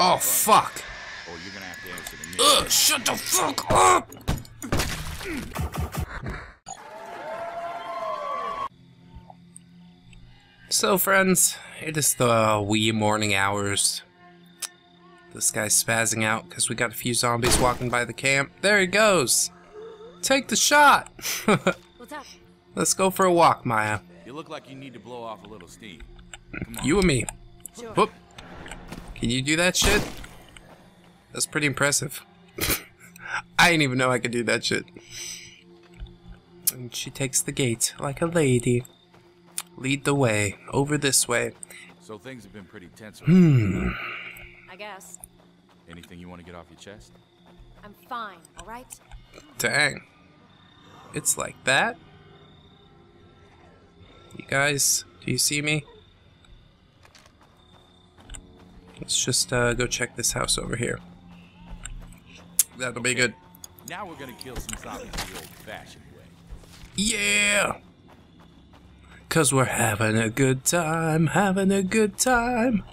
Oh, fuck. Or you're gonna have to answer to me. Ugh, shut the fuck up! So, friends, it is the wee morning hours. This guy's spazzing out because we got a few zombies walking by the camp. There he goes! Take the shot! What's up? Let's go for a walk, Maya. You look like you need to blow off a little steam. You and me. Sure. Whoop. Can you do that shit? That's pretty impressive. I didn't even know I could do that shit. And she takes the gate like a lady. Lead the way. Over this way. So things have been pretty tense. Hmm. I guess. Anything you want to get off your chest? I'm fine, alright? Dang. It's like that? You guys, do you see me? Let's just uh, go check this house over here. That'll be good. Now we're gonna kill some zombies the old-fashioned way. Yeah! Cause we're having a good time, having a good time.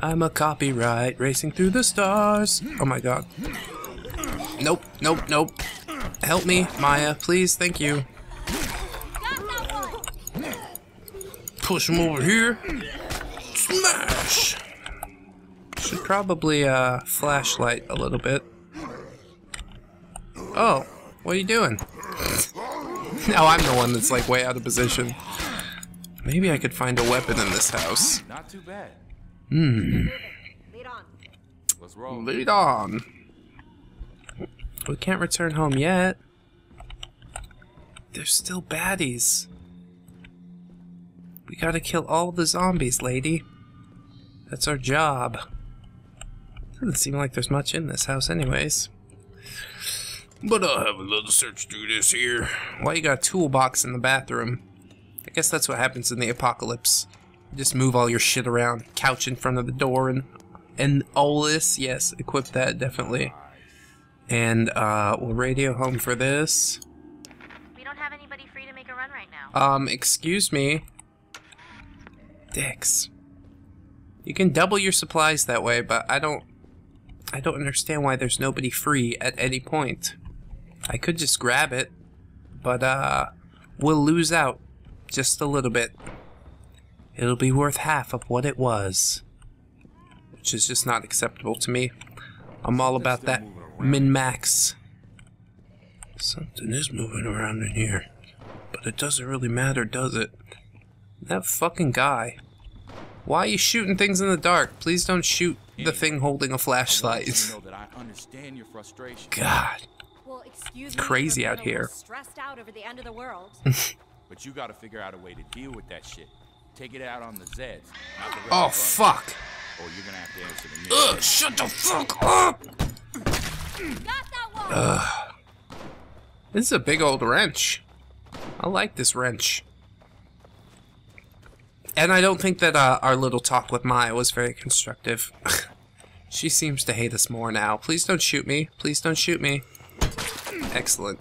I'm a copyright racing through the stars. Oh my god. Nope, nope, nope. Help me, Maya, please, thank you. Push him over here. Smash! Should probably uh flashlight a little bit. Oh, what are you doing? Now I'm the one that's like way out of position. Maybe I could find a weapon in this house. Not too bad. Hmm. Lead on. Let's roll. Lead on. We can't return home yet. There's still baddies. We gotta kill all the zombies, lady. That's our job. Doesn't seem like there's much in this house anyways. But I'll have a little search through this here. Why you got a toolbox in the bathroom? I guess that's what happens in the apocalypse. You just move all your shit around. Couch in front of the door and and all this. Yes, equip that definitely. And uh, we'll radio home for this. We don't have anybody free to make a run right now. Um, excuse me. Dicks. You can double your supplies that way, but I don't... I don't understand why there's nobody free at any point. I could just grab it, but, uh, we'll lose out just a little bit. It'll be worth half of what it was. Which is just not acceptable to me. I'm all about that min-max. Something is moving around in here. But it doesn't really matter, does it? That fucking guy. Why are you shooting things in the dark? Please don't shoot the thing holding a flashlight. you to know that I understand your frustration. God. Well, excuse crazy me for out here. Stressed out over the end of the world. But you gotta figure out a way to deal with that shit. Take it out on the Zeds, the Oh, fuck. Or you're gonna have to answer to me. Ugh, shut the fuck up! Got that one! This is a big old wrench. I like this wrench. And I don't think that uh, our little talk with Maya was very constructive. she seems to hate us more now. Please don't shoot me. Please don't shoot me. Excellent.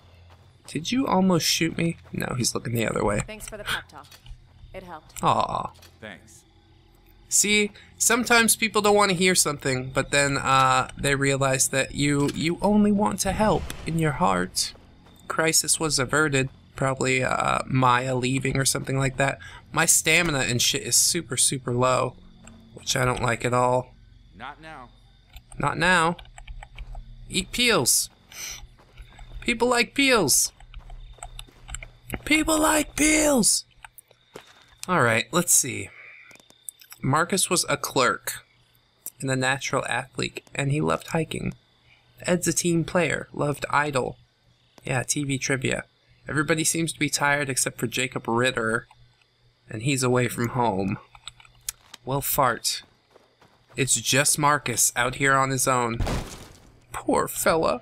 Did you almost shoot me? No, he's looking the other way. Thanks for the pep talk. It helped. Aw. Thanks. See, sometimes people don't want to hear something, but then uh, they realize that you you only want to help in your heart. Crisis was averted. Probably uh, Maya leaving or something like that. My stamina and shit is super super low, which I don't like at all. Not now. Not now. Eat peels. People like peels. People like peels. All right, let's see. Marcus was a clerk and a natural athlete, and he loved hiking. Ed's a team player, loved Idol. Yeah, TV trivia. Everybody seems to be tired except for Jacob Ritter, and he's away from home. Well, fart. It's just Marcus out here on his own. Poor fella.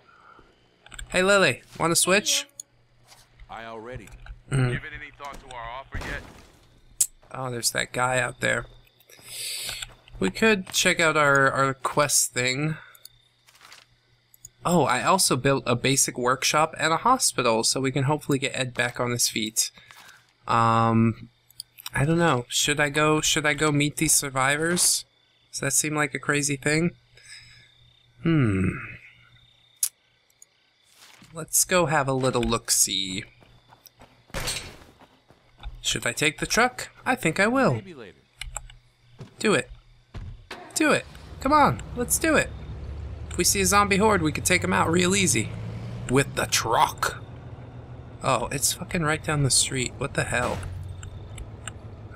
Hey, Lily, want to switch? I already. Mm. Given any thought to our offer yet? Oh, there's that guy out there. We could check out our, our quest thing. Oh, I also built a basic workshop and a hospital, so we can hopefully get Ed back on his feet. Um, I don't know. Should I go? Should I go meet these survivors? Does that seem like a crazy thing? Hmm. Let's go have a little look-see. Should I take the truck? I think I will. Maybe later. Do it. Do it. Come on, let's do it. If we see a zombie horde, we could take them out real easy. With the truck. Oh, it's fucking right down the street. What the hell?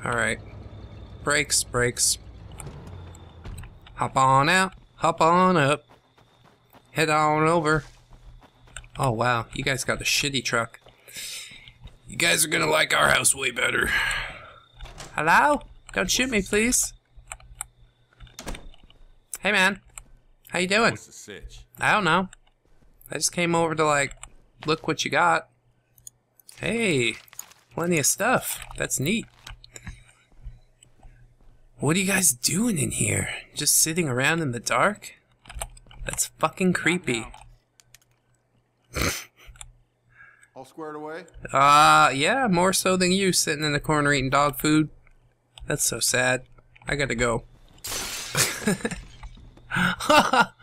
Alright. Brakes, brakes. Hop on out. Hop on up. Head on over. Oh, wow. You guys got a shitty truck. You guys are gonna like our house way better. Hello? Don't shoot me, please. Hey, man. How you doing? What's the sitch? I don't know. I just came over to, like, look what you got. Hey, plenty of stuff. That's neat. What are you guys doing in here? Just sitting around in the dark? That's fucking creepy. All squared away? Uh, yeah, more so than you sitting in the corner eating dog food. That's so sad. I gotta go.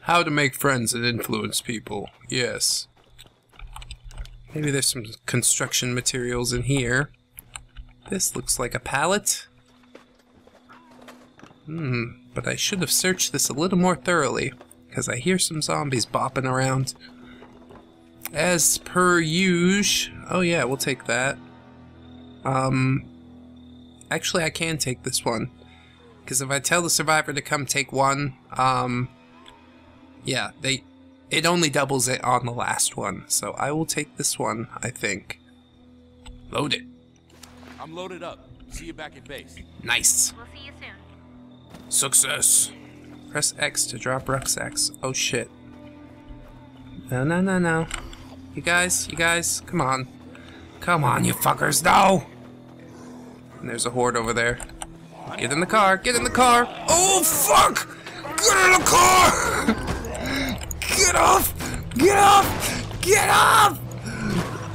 How to make friends and influence people. Yes. Maybe there's some construction materials in here. This looks like a pallet. Hmm, but I should have searched this a little more thoroughly, because I hear some zombies bopping around. As per usual. Oh yeah, we'll take that. Um, actually I can take this one. Because if I tell the survivor to come take one, um, yeah, they, it only doubles it on the last one. So I will take this one, I think. Load it. I'm loaded up. See you back at base. Nice. We'll see you soon. Success. Press X to drop rucksacks. Oh shit. No, no, no, no. You guys, you guys, come on. Come on, you fuckers, no! And there's a horde over there. Get in the car, get in the car! Oh, fuck! Get in the car! Get off! Get off! Get off!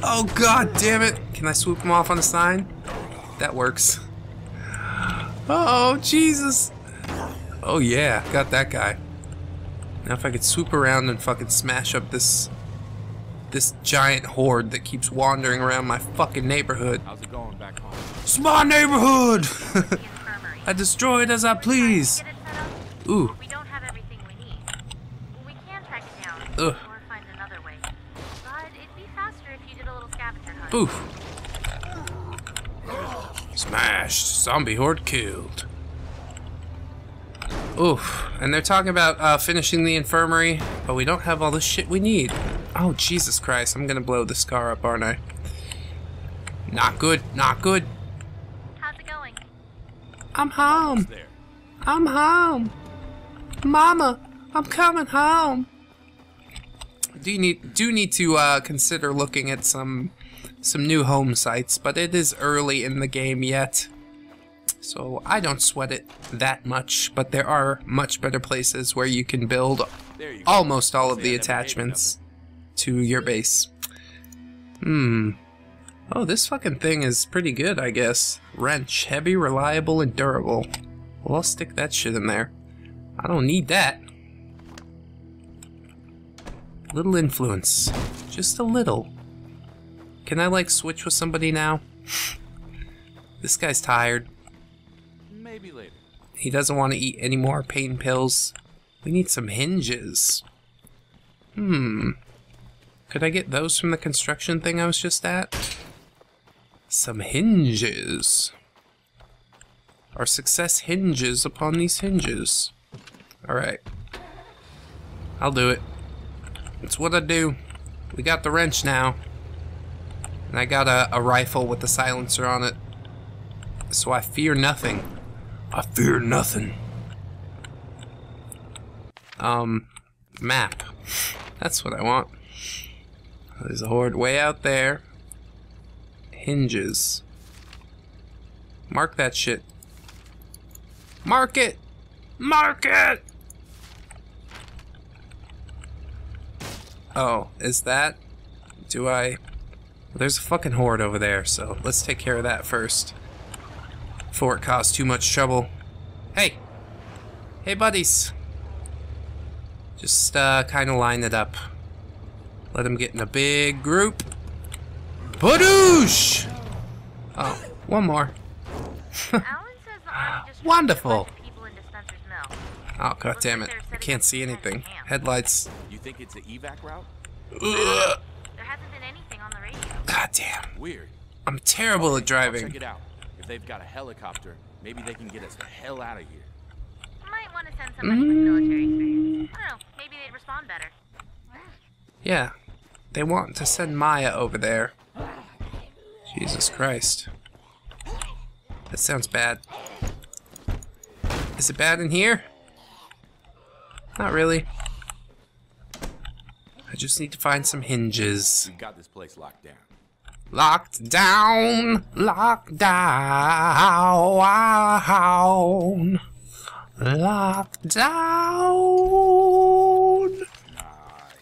Oh, god damn it. Can I swoop him off on the sign? That works. Oh, Jesus. Oh yeah, got that guy. Now if I could swoop around and fucking smash up this this giant horde that keeps wandering around my fucking neighborhood. How's it going back home? It's my neighborhood! I destroy it as I please. Get it set up. Ooh, We don't have everything we need. We can track it down Ugh. or find another way. But it'd be faster if you did a little scavenger hunt. oof. Smashed. Zombie horde killed. Oof. And they're talking about uh, finishing the infirmary, but we don't have all the shit we need. Oh, Jesus Christ. I'm gonna blow this car up, aren't I? Not good. Not good. How's it going? I'm home. There. I'm home. Mama, I'm coming home. Do you need do need to uh, consider looking at some some new home sites, but it is early in the game yet. So I don't sweat it that much, but there are much better places where you can build you almost all of the attachments to your base. Hmm. Oh, this fucking thing is pretty good, I guess. Wrench, heavy, reliable, and durable. Well, I'll stick that shit in there. I don't need that. Little influence. Just a little. Can I, like, switch with somebody now? This guy's tired. He doesn't want to eat any more pain pills. We need some hinges. Hmm. Could I get those from the construction thing I was just at? Some hinges. Our success hinges upon these hinges. Alright. I'll do it. It's what I do. We got the wrench now. And I got a, a rifle with a silencer on it. So I fear nothing. I fear nothing. Um, map. That's what I want. There's a horde way out there. Hinges. Mark that shit. Mark it! Mark it! Oh, is that? Do I? There's a fucking horde over there, so let's take care of that first. Before it caused too much trouble. Hey! Hey, buddies! Just, uh, kind of line it up. Let them get in a big group. Badoosh! Oh, one more. Alan says the army just Wonderful. a bunch of people into Spencer's Mill. Oh, god damn it. I can't see anything. Headlights. You think it's the evac route? Ugh. There hasn't been anything on the radio. God damn. Weird. I'm terrible at I'll driving. Check it out. If they've got a helicopter, maybe they can get us the hell out of here. Might want to send somebody with military experience. I don't know. Maybe they'd respond better. Yeah. They want to send Maya over there. Jesus Christ. That sounds bad. Is it bad in here? Not really. I just need to find some hinges. We've got this place locked down. Locked down, locked down, locked down.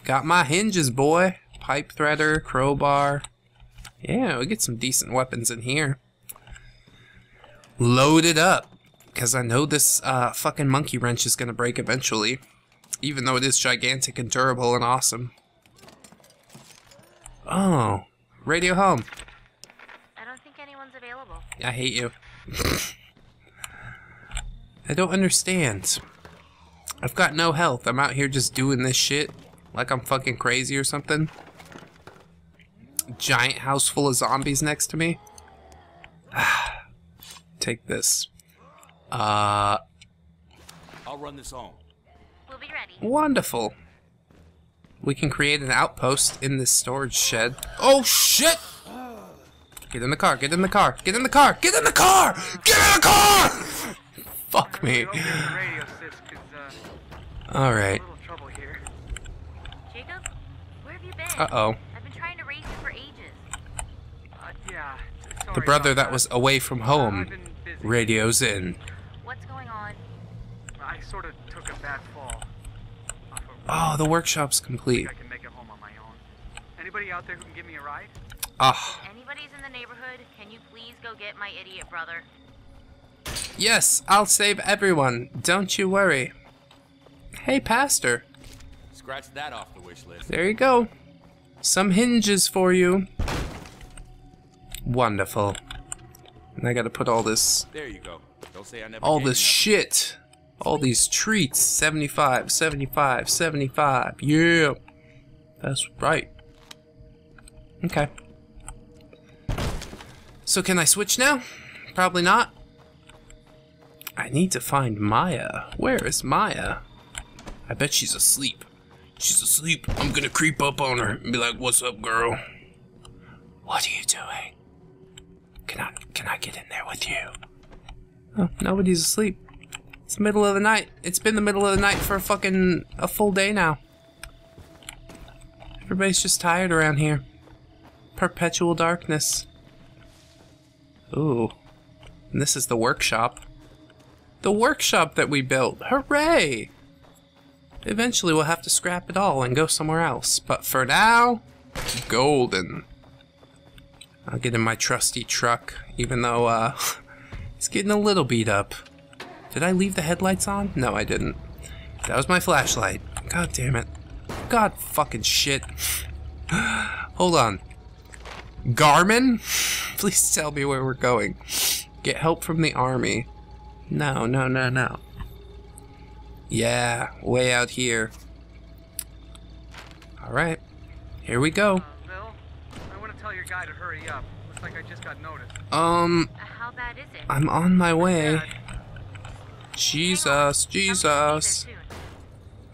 Got my hinges, boy. Pipe threader, crowbar. Yeah, we get some decent weapons in here. Loaded up. Because I know this uh, fucking monkey wrench is going to break eventually. Even though it is gigantic and durable and awesome. Oh. Radio home. I don't think anyone's available. I hate you. I don't understand. I've got no health. I'm out here just doing this shit like I'm fucking crazy or something. Giant house full of zombies next to me. Take this. Uh, I'll run this home. We'll be ready. wonderful. We can create an outpost in this storage shed. Oh shit! Get in the car, get in the car, get in the car, get in the car! Get in the car! Fuck me. Open the radio, sis, 'cause, uh, Alright. a little trouble here. Jacob, where have you been? Uh oh. I've been trying to raise you for ages. Uh, yeah. Sorry The brother that was away from home. I've been busy. Radio's in. What's going on? I sort of took a bad fall. Off a Oh, the workshop's complete. I can make it home on my own. Anybody out there who can give me a ride? Ah, Anybody's in the neighborhood? Can you please go get my idiot brother? yes, I'll save everyone. Don't you worry. Hey, Pastor. Scratch that off the wish list. There you go. Some hinges for you. Wonderful. And I gotta put all this, There you go. Don't say I never all gave this you nothing. shit, all these treats. 75, 75, 75. Yeah. That's right. Okay. So can I switch now? Probably not. I need to find Maya. Where is Maya? I bet she's asleep. She's asleep. I'm gonna creep up on her and be like, "What's up, girl? What are you doing? Can I can I get in there with you?" Oh, nobody's asleep. It's the middle of the night. It's been the middle of the night for a fucking a full day now. Everybody's just tired around here. Perpetual darkness. Ooh. And this is the workshop. The workshop that we built. Hooray! Eventually we'll have to scrap it all and go somewhere else. But for now, golden. I'll get in my trusty truck, even though uh, it's getting a little beat up. Did I leave the headlights on? No, I didn't. That was my flashlight. God damn it. God fucking shit. Hold on. Garmin? Please tell me where we're going. Get help from the army. No, no, no, no. Yeah, way out here. Alright. Here we go. Uh, Bill, I want to tell your guy to hurry up. Looks like I just got noticed. Um, Uh, how bad is it? I'm on my way. Jesus, Jesus.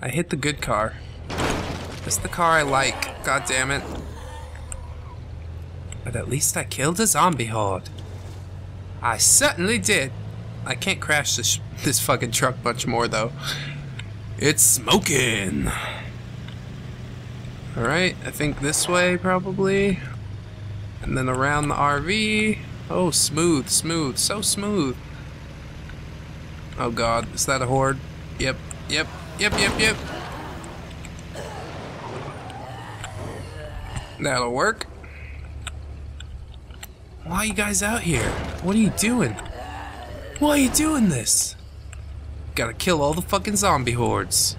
I hit the good car. That's the car I like. God damn it. But at least I killed a zombie horde. I certainly did. I can't crash this this fucking truck much more though. It's smoking. All right, I think this way probably, and then around the RV. Oh, smooth, smooth, so smooth. Oh God, is that a horde? Yep, yep, yep, yep, yep. That'll work. Why are you guys out here? What are you doing? Why are you doing this? Gotta kill all the fucking zombie hordes.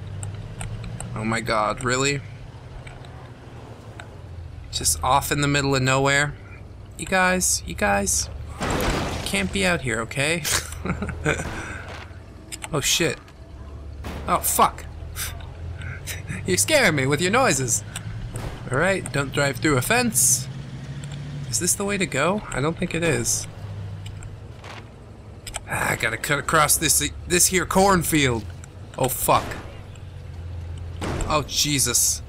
Oh my god, really? Just off in the middle of nowhere. You guys, you guys, can't be out here, okay? oh shit. Oh fuck. You're scaring me with your noises. Alright, don't drive through a fence. Is this the way to go? I don't think it is. Ah, I gotta cut across this this here cornfield. Oh fuck. Oh Jesus.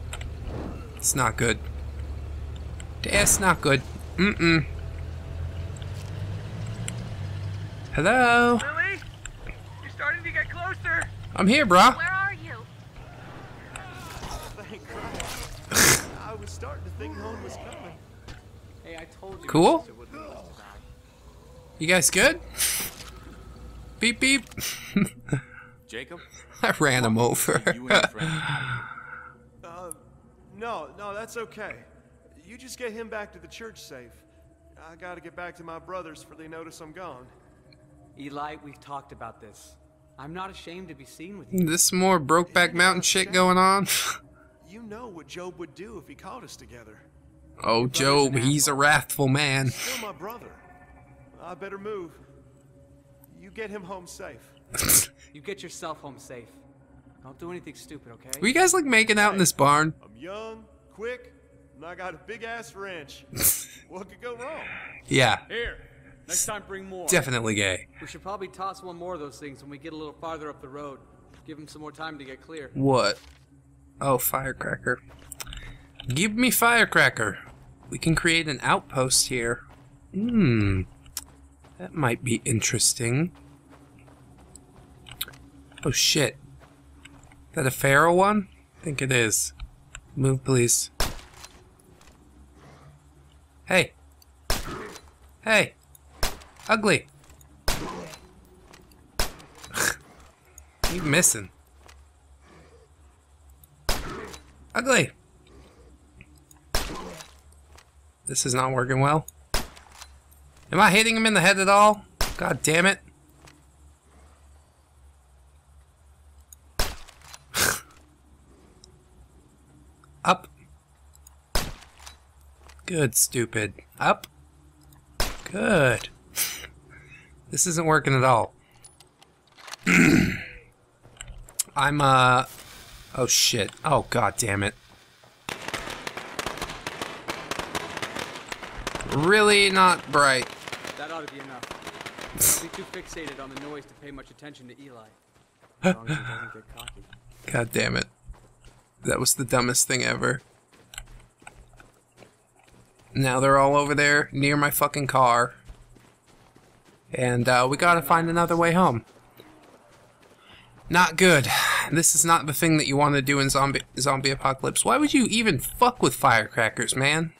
It's not good. It's not good. Mm-mm. Hello? Lily? You're starting to get closer. I'm here, brah. Where are you? Thank Christ. I was starting to think home was coming. Hey, I told you. Cool? it would be this bad. You guys good? Beep beep. Jacob? I ran him over. You and your friend. Uh, no, no, that's okay. You just get him back to the church safe. I gotta get back to my brothers for they notice I'm gone. Eli, we've talked about this. I'm not ashamed to be seen with you. this more Brokeback Mountain shit going on? You know what Job would do if he caught us together. Oh, Job, he's a wrathful man. Still my brother. I better move. You get him home safe. You get yourself home safe. Don't do anything stupid, okay? Were you guys like making out in this barn? I'm young, quick, and I got a big ass wrench. what could go wrong? Yeah, Here. Next time, bring more. definitely gay. We should probably toss one more of those things when we get a little farther up the road. Give him some more time to get clear. What? Oh, firecracker. Give me firecracker. We can create an outpost here. Hmm. That might be interesting. Oh shit. That a feral one? I think it is. Move, please. Hey. Hey. Ugly. Keep missing. Ugly. This is not working well. Am I hitting him in the head at all? God damn it. Up. Good, stupid. Up. Good. This isn't working at all. I'm, uh... Oh, shit. Oh, god damn it. Really not bright. That ought to be enough. Don't be too fixated on the noise to pay much attention to Eli. As long as he doesn't get cocky. God damn it. That was the dumbest thing ever. Now they're all over there near my fucking car. And uh, we gotta find another way home. Not good. This is not the thing that you want to do in zombie zombie apocalypse. Why would you even fuck with firecrackers, man?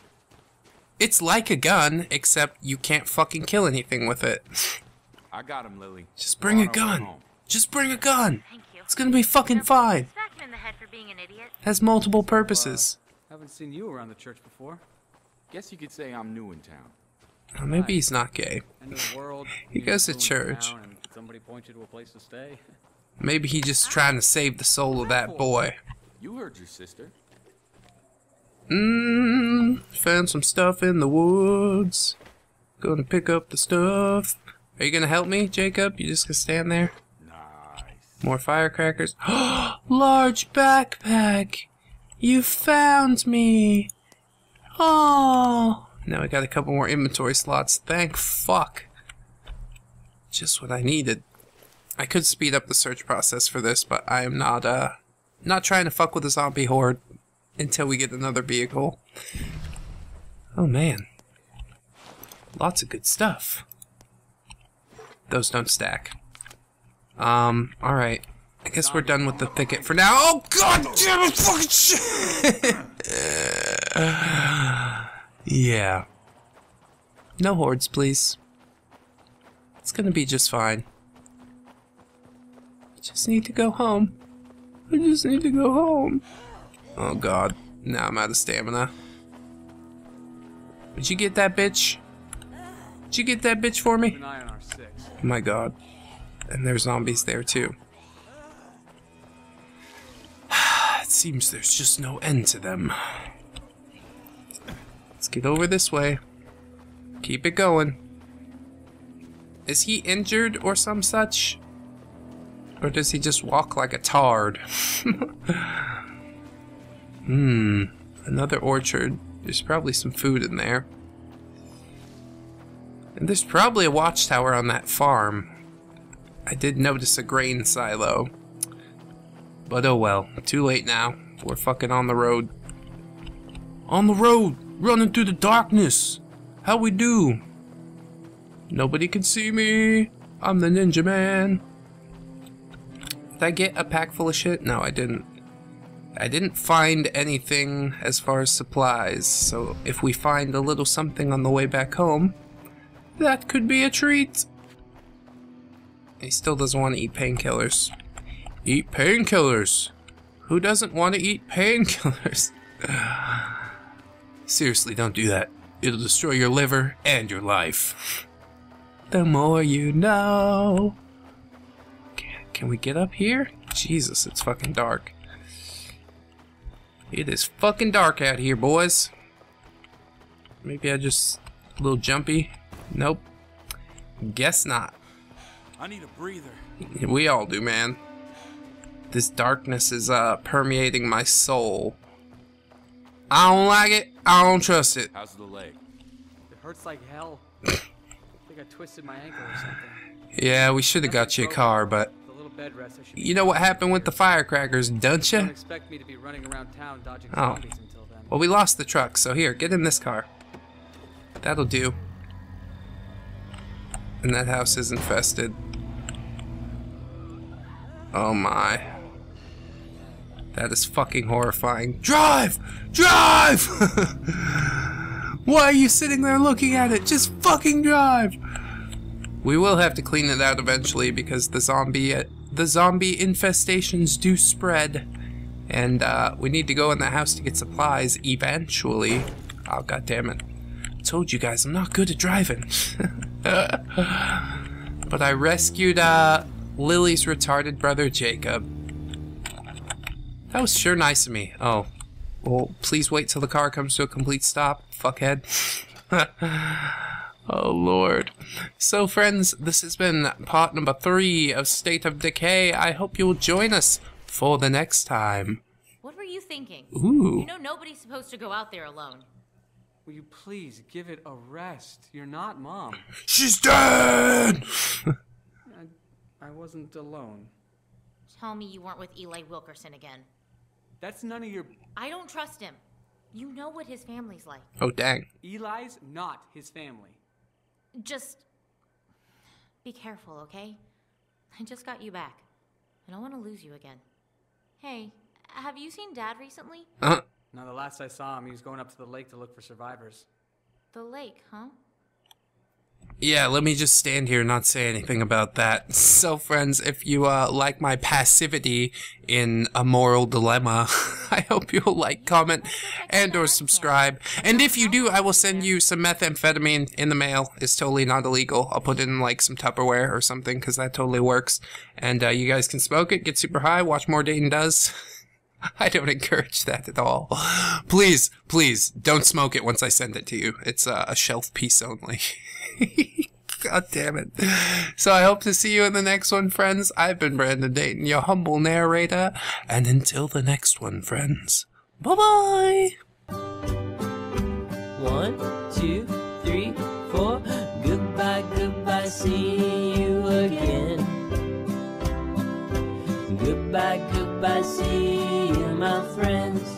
It's like a gun, except you can't fucking kill anything with it. I got him, Lily. Just bring on a gun. Just bring a gun. Thank you. It's gonna be fucking fine. Smack him in the head for being an idiot. Has multiple purposes. Haven't seen you around the church before. Guess you could say I'm new in town. Maybe he's not gay. End of the world. He goes to church. somebody points to a place to stay. Maybe he's just trying to save the soul of that boy. You heard your sister. Mmm, found some stuff in the woods. Gonna pick up the stuff. Are you gonna help me, Jacob? You just gonna stand there? Nice. More firecrackers. Large backpack! You found me! Oh! Now I got a couple more inventory slots. Thank fuck. Just what I needed. I could speed up the search process for this, but I am not, uh, not trying to fuck with the zombie horde until we get another vehicle. Oh man. Lots of good stuff. Those don't stack. Um, alright. I guess we're done with the thicket for now. Oh god damn it, fucking shit! Yeah. No hordes, please. It's gonna be just fine. I just need to go home. I just need to go home. Oh god. Now I'm out of stamina. Did you get that bitch? Did you get that bitch for me? My god. And there's zombies there too. it seems there's just no end to them. Let's get over this way. Keep it going. Is he injured or some such? Or does he just walk like a tard? hmm. Another orchard. There's probably some food in there. And there's probably a watchtower on that farm. I did notice a grain silo. But oh well. Too late now. We're fucking on the road. On the road! Running through the darkness! How we do? Nobody can see me. I'm the ninja man. Did I get a pack full of shit? No, I didn't. I didn't find anything as far as supplies, so if we find a little something on the way back home, that could be a treat. He still doesn't want to eat painkillers. Eat painkillers. Who doesn't want to eat painkillers? Seriously, don't do that. It'll destroy your liver and your life. The more you know. Can, can we get up here? Jesus, it's fucking dark. It is fucking dark out here, boys. Maybe I just a little jumpy. Nope. Guess not. I need a breather. We all do, man. This darkness is uh permeating my soul. I don't like it. I don't trust it. How's the leg? It hurts like hell. I think I twisted my ankle or something. Yeah, we should have got you a car, but The little bed rest. I should you know what happened with the firecrackers, don't Don't you? expect me to be running around town dodging Oh. zombies until then. Well, we lost the truck, so here, get in this car. That'll do. And that house is infested. Oh my. That is fucking horrifying. Drive! Drive! Why are you sitting there looking at it? Just fucking drive! We will have to clean it out eventually because the zombie the zombie infestations do spread. And uh, we need to go in the house to get supplies eventually. Oh god damn it. I Told you guys I'm not good at driving. but I rescued uh, Lily's retarded brother Jacob. That was sure nice of me. Oh. Well, please wait till the car comes to a complete stop, fuckhead. oh lord. So friends, this has been part number three of State of Decay. I hope you'll join us for the next time. What were you thinking? Ooh. You know nobody's supposed to go out there alone. Will you please give it a rest? You're not mom. She's dead! I, I wasn't alone. Tell me you weren't with Eli Wilkerson again. That's none of your. I don't trust him. You know what his family's like. oh dang. Eli's not his family. Just be careful, okay? I just got you back. I don't want to lose you again. Hey, have you seen Dad recently? Uh, Now, the last I saw him, he was going up to the lake to look for survivors. The lake, huh? Yeah, let me just stand here and not say anything about that. So, friends, if you uh, like my passivity in a moral dilemma, I hope you'll like, comment, and or subscribe. And if you do, I will send you some methamphetamine in the mail. It's totally not illegal. I'll put it in like some Tupperware or something because that totally works. And uh, you guys can smoke it, get super high, watch more Dayton Does. I don't encourage that at all. Please, please, don't smoke it once I send it to you. It's uh, a shelf piece only. God damn it. So I hope to see you in the next one, friends. I've been Brandon Dayton, your humble narrator. And until the next one, friends, bye bye. One, two, three, four. Goodbye, goodbye, see you again. Goodbye, goodbye, see my friends.